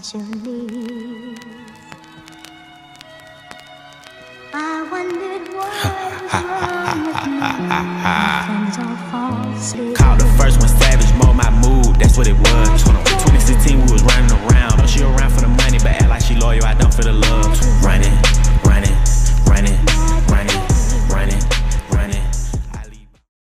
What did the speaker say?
specially. I wondered what was wrong Called the first one savage, more my mood, that's what it was. 2016, we was running around. Oh, she around for the money, but act like she loyal, I don't feel the love. Running